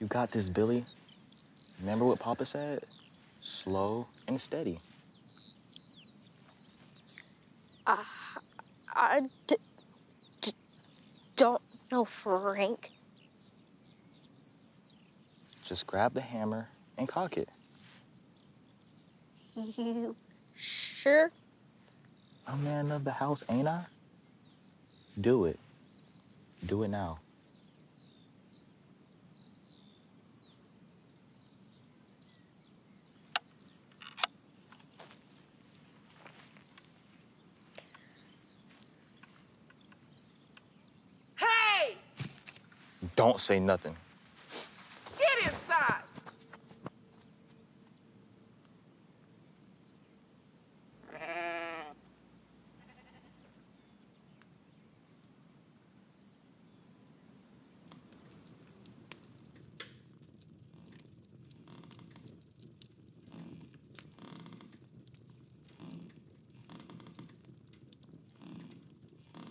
You got this, Billy. Remember what Papa said? Slow and steady. Uh, I d- d- don't know, Frank. Just grab the hammer and cock it. You sure? I'm man of the house, ain't I? Do it. Do it now. Don't say nothing. Get inside!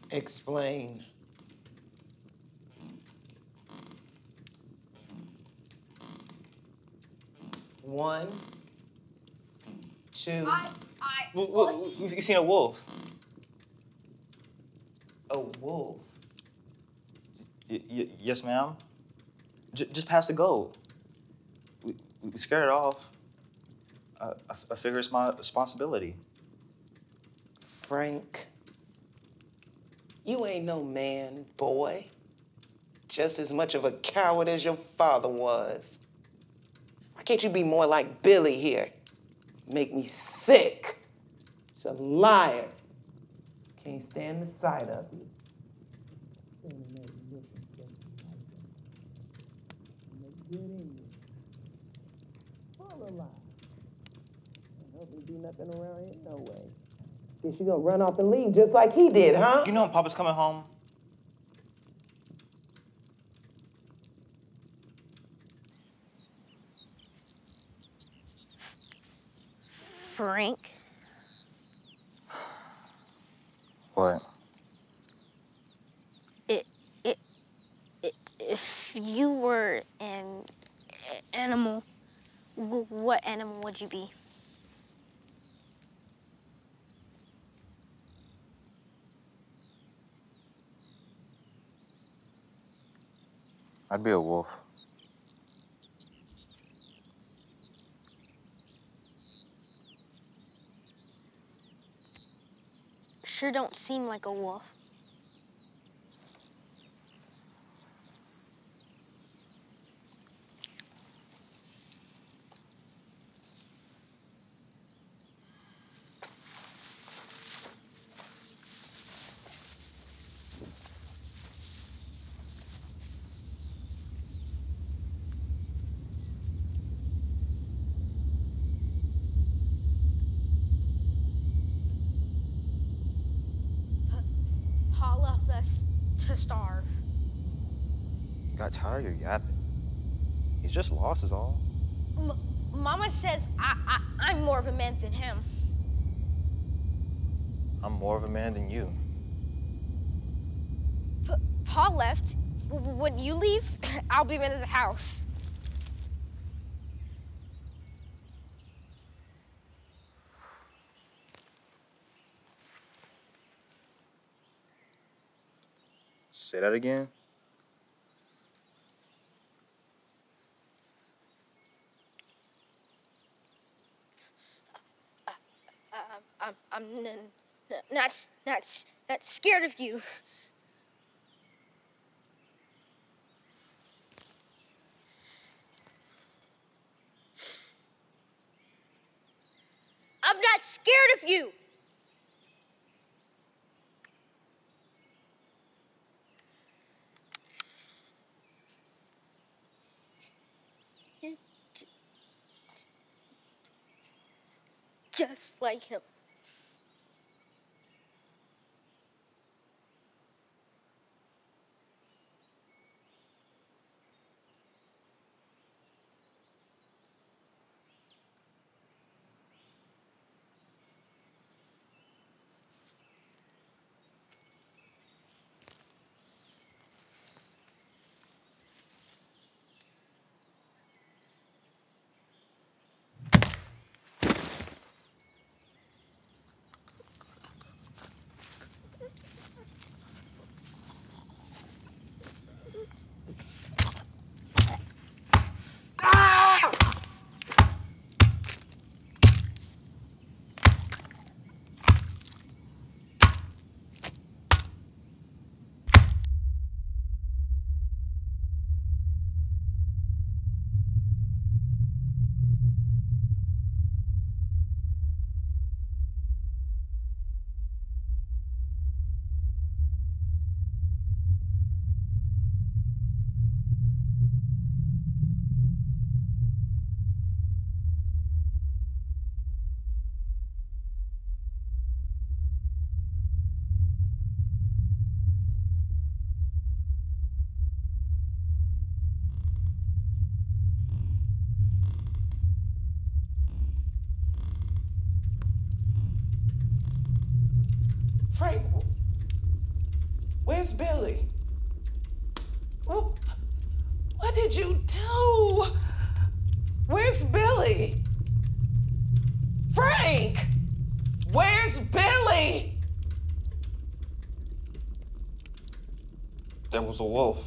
Explain. One, two, I, W- w- You you seen a wolf? a wolf. Y- y- yes, ma'am. J- just pass the gold. We, we scared it off. Uh, I, f- I figure it's my responsibility. Frank, you ain't no man, boy. Just as much of a coward as your father was. Why can't you be more like Billy here? Make me sick. He's a liar. Can't stand the sight of you. Be nothing around here, no way. Guess you gonna run off and leave just like he did, huh? You know when Papa's coming home? Frank, What? it, it, it, if you were an animal, what animal would you be? I'd be a wolf. Sure don't seem like a wolf. Us to starve. Got tired of your yapping. He's just lost is all. M- Mama says I, I, I'm more of a man than him. I'm more of a man than you. P- Pa left. W- when you leave, I'll be man of the house. Say that again. Um, I'm, I'm not, not, not scared of you. I'm not scared of you. Just like him. Frank, where's Billy? What did you do? Where's Billy? Frank! Where's Billy? There was a wolf.